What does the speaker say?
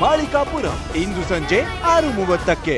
ಮಾಳಿಕಾಪುರಂ ಇಂದು ಸಂಜೆ ಆರು ಮೂವತ್ತಕ್ಕೆ